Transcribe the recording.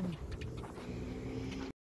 Mm-hmm.